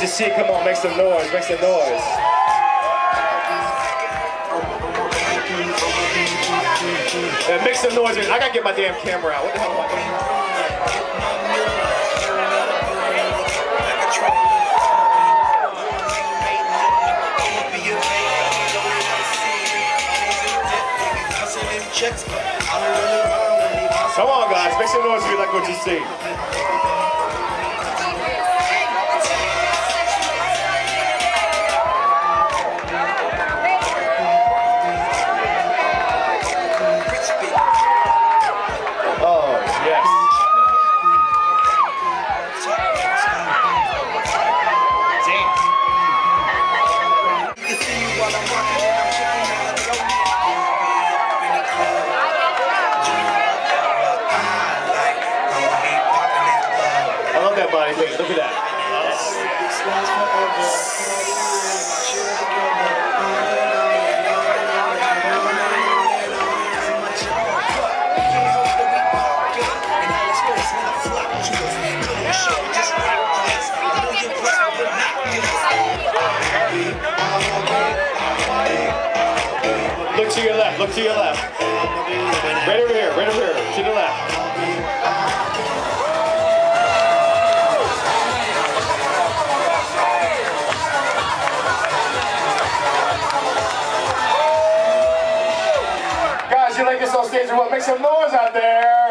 you see. Come on, make some noise, make some noise. Yeah, make some noise. I gotta get my damn camera out. What the hell am I doing? Come on, guys, make some noise if you like what you see. That body. Look, look at that. Look to your left. Look to your left. Right over here. Right over here. To the left. on stage as well. Make some noise out there.